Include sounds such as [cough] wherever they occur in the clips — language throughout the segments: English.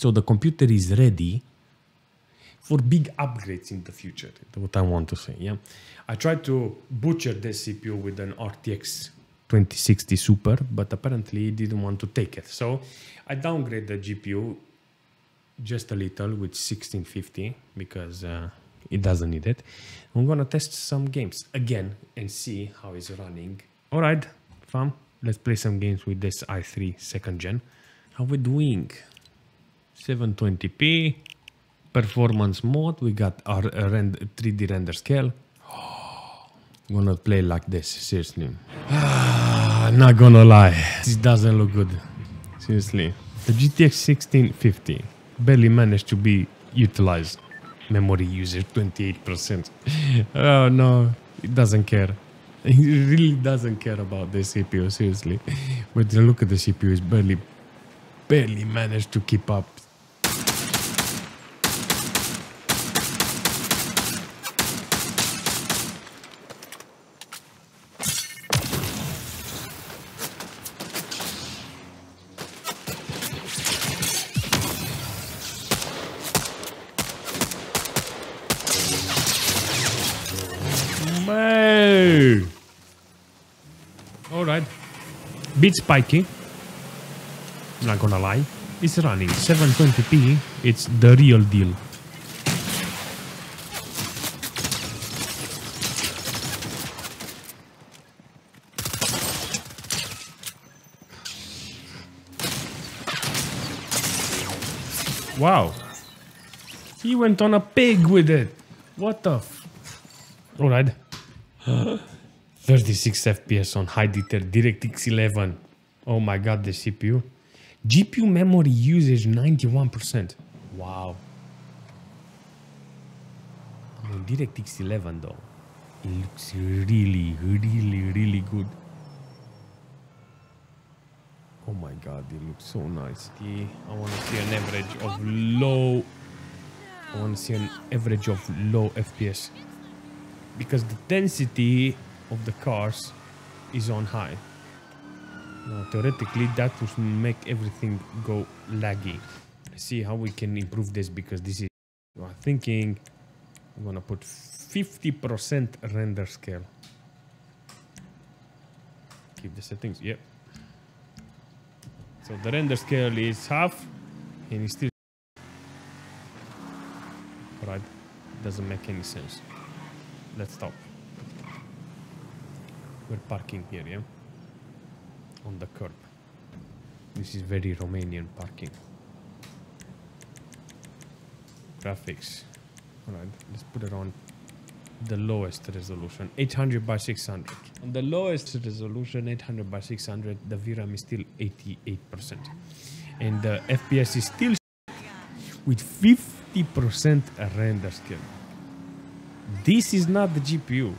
So the computer is ready for big upgrades in the future. What I want to say. Yeah, I tried to butcher this CPU with an RTX 2060 Super, but apparently it didn't want to take it. So I downgrade the GPU just a little with 1650 because uh, it doesn't need it. I'm gonna test some games again and see how it's running. All right, fam, let's play some games with this i3 second gen. How we doing? 720p performance mode. We got our uh, rend 3D render scale. I'm [gasps] gonna play like this, seriously. [sighs] Not gonna lie, this doesn't look good. Seriously, the GTX 1650 barely managed to be utilized. Memory usage 28%. oh no, it doesn't care. [laughs] It really doesn't care about the CPU, seriously. But look at the CPU, it's barely, barely managed to keep up. Moo! Alright. Bit spiky. Not gonna lie. It's running 720p. It's the real deal. Wow. He went on a pig with it. What the f- Alright. [gasps] [laughs] 36 FPS on high detail DirectX 11. Oh my god, the CPU. GPU memory usage 91%. Wow. I mean, DirectX 11 though. It looks really, really, really good. Oh my god, it looks so nice. I want to see an average of low. I want to see an average of low FPS because the density of the cars is on high. Now, theoretically, that would make everything go laggy. See how we can improve this because this is. I'm thinking I'm gonna put 50% render scale. Keep the settings. Yep. So the render scale is half, and it's still. Right. Doesn't make any sense. Let's stop. We're parking here, yeah? On the curb. This is very Romanian parking. Graphics. Alright, let's put it on the lowest resolution 800 by 600 on the lowest resolution 800 by 600 the VRAM is still 88% and the FPS is still with 50% render scale this is not the GPU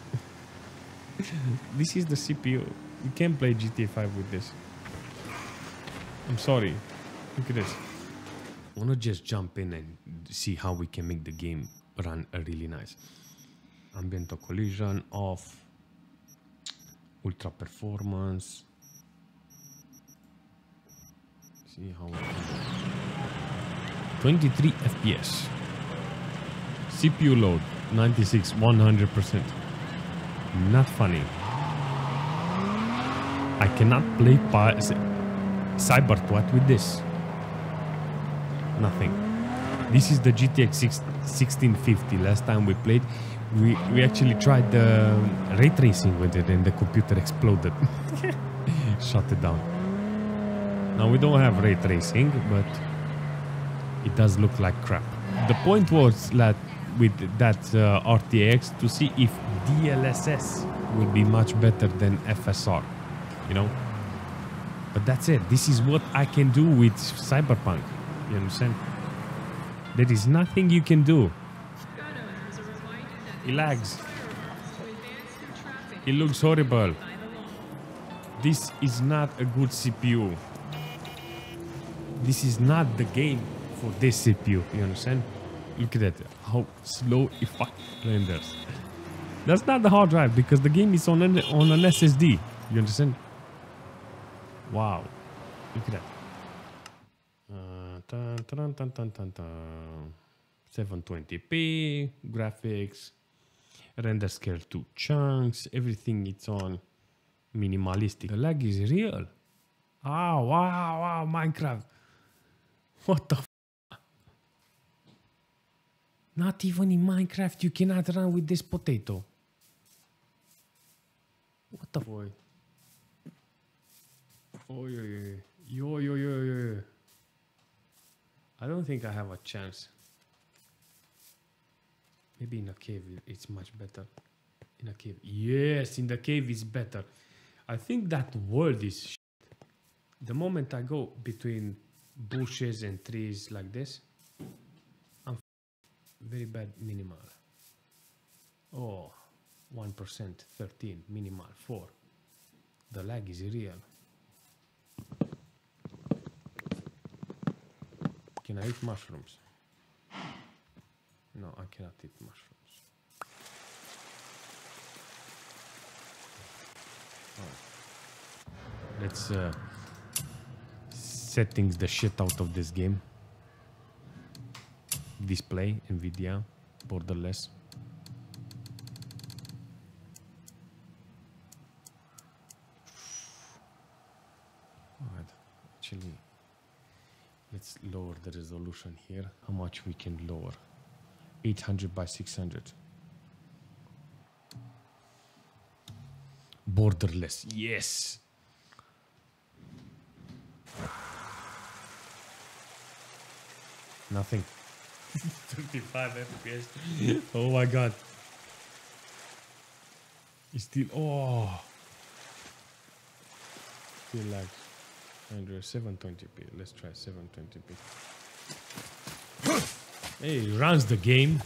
[laughs] this is the CPU you can't play GTA 5 with this. I'm sorry. Look at this. I want to just jump in and see how we can make the game run uh, really nice. Ambient collision off ultra performance. See how 23 fps cpu load 96 100 percent not funny. I cannot play cyber twat with this. Nothing. This is the gtx 1650 last time we played we, we actually tried the um, ray tracing with it and the computer exploded. [laughs] Shut it down. Now we don't have ray tracing but it does look like crap. The point was that with that uh, rtx to see if dlss would be much better than fsr you know but that's it this is what i can do with cyberpunk you understand there is nothing you can do it lags. It looks horrible. This is not a good CPU. This is not the game for this CPU. You understand? Look at that. How slow it fucking renders. That's not the hard drive because the game is on an, on an SSD. You understand? Wow. Look at that. Uh, dun, dun, dun, dun, dun, dun. 720p graphics, render scale to chunks, everything it's on minimalistic. The lag is real. Oh, wow, wow, Minecraft. What the Not even in Minecraft you cannot run with this potato. What the boy? Oh, yo, yo, yo, yo, yo, yo. I don't think I have a chance. Maybe in a cave it's much better. In a cave. Yes, in the cave is better. I think that world is shit. The moment I go between bushes and trees like this, very bad minimal. Oh, 1%, 13, minimal, 4. The lag is real. Can I eat mushrooms? No, I cannot eat mushrooms. Alright. Let's uh, settings the shit out of this game. Display, Nvidia, borderless. Alright, actually, let's lower the resolution here. How much we can lower? 800 by 600. Borderless, yes. Nothing. 25 FPS. oh my god. It's still. Oh. Still lags. Android 720p. Let's try 720p. Hey, he runs the game.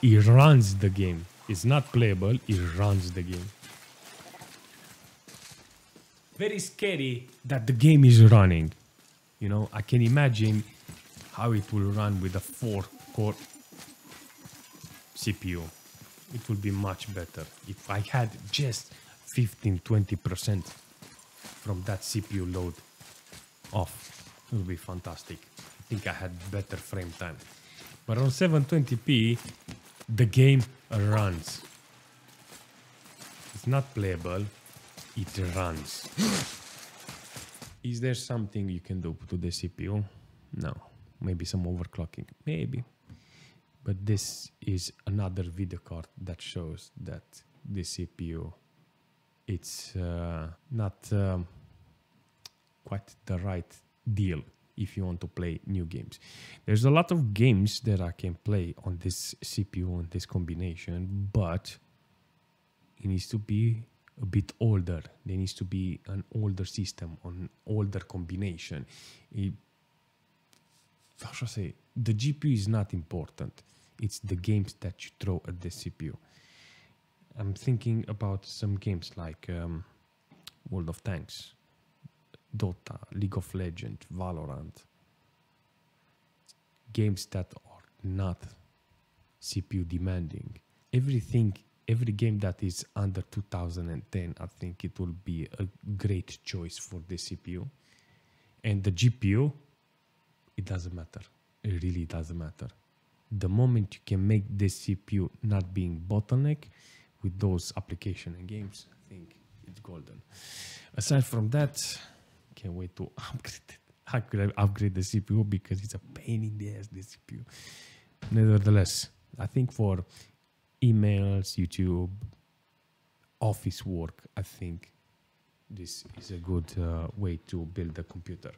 He runs the game. It's not playable. He runs the game. Very scary that the game is running. You know, I can imagine how it will run with a four core CPU. It will be much better if I had just 15 20% from that CPU load off. It would be fantastic. I think I had better frame time. But on 720p, the game runs. It's not playable, it runs. [gasps] Is there something you can do to the CPU? No. Maybe some overclocking. Maybe. But this is another video card that shows that the CPU it's uh, not um, quite the right deal if you want to play new games. There's a lot of games that I can play on this CPU on this combination, but it needs to be a bit older. There needs to be an older system, an older combination. It, how should say? The GPU is not important. It's the games that you throw at the CPU. I'm thinking about some games like um, World of Tanks, Dota, League of Legends, Valorant. Games that are not CPU demanding. Everything, every game that is under 2010, I think it will be a great choice for the CPU. And the GPU, it doesn't matter. It really doesn't matter. The moment you can make this CPU not being bottleneck with those application and games, I think it's golden. Aside from that, can't wait to [laughs] upgrade it. How could I upgrade the CPU because it's a pain in the ass, the CPU. Nevertheless, I think for emails, YouTube, office work, I think this is a good uh, way to build a computer.